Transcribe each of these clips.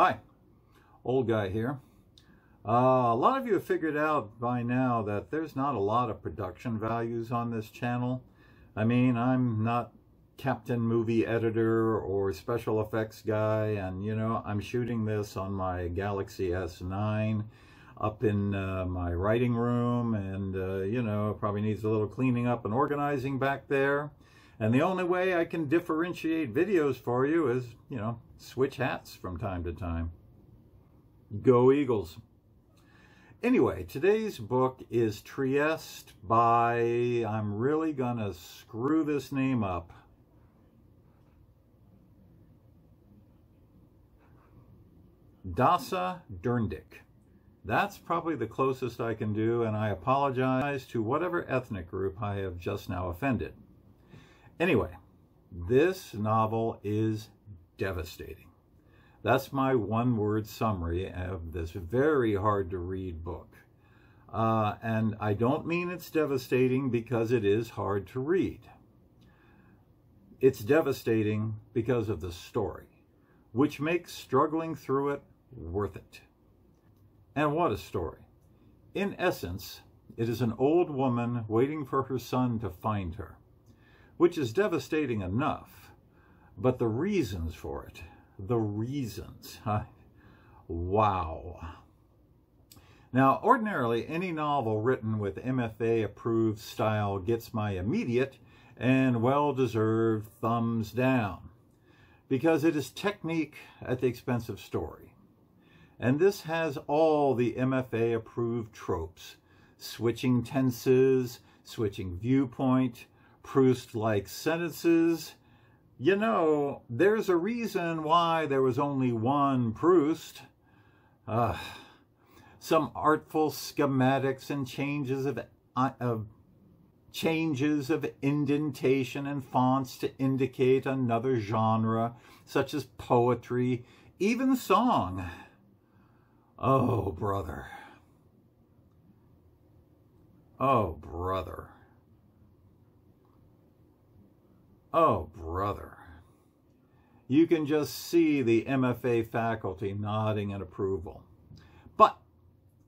Hi, old guy here. Uh, a lot of you have figured out by now that there's not a lot of production values on this channel. I mean, I'm not captain movie editor or special effects guy, and you know, I'm shooting this on my Galaxy S9 up in uh, my writing room, and uh, you know, probably needs a little cleaning up and organizing back there. And the only way I can differentiate videos for you is, you know, switch hats from time to time. Go Eagles. Anyway, today's book is Trieste by, I'm really going to screw this name up. Dasa Derndik. That's probably the closest I can do, and I apologize to whatever ethnic group I have just now offended. Anyway, this novel is devastating. That's my one word summary of this very hard to read book. Uh, and I don't mean it's devastating because it is hard to read. It's devastating because of the story, which makes struggling through it worth it. And what a story. In essence, it is an old woman waiting for her son to find her which is devastating enough. But the reasons for it, the reasons, wow. Now, ordinarily, any novel written with MFA approved style gets my immediate and well deserved thumbs down because it is technique at the expense of story. And this has all the MFA approved tropes switching tenses, switching viewpoint, Proust-like sentences. You know, there's a reason why there was only one Proust. Some artful schematics and changes of, uh, of changes of indentation and fonts to indicate another genre, such as poetry, even song. Oh, brother. Oh, brother. Oh, brother. You can just see the MFA faculty nodding in approval. But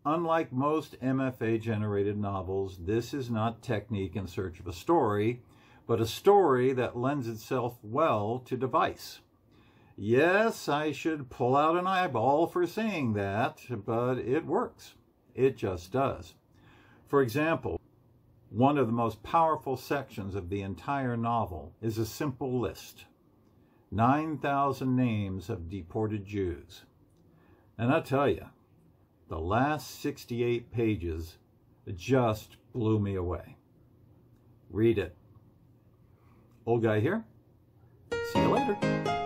unlike most MFA generated novels, this is not technique in search of a story, but a story that lends itself well to device. Yes, I should pull out an eyeball for saying that, but it works. It just does. For example, one of the most powerful sections of the entire novel is a simple list 9,000 names of deported Jews. And I tell you, the last 68 pages just blew me away. Read it. Old guy here. See you later.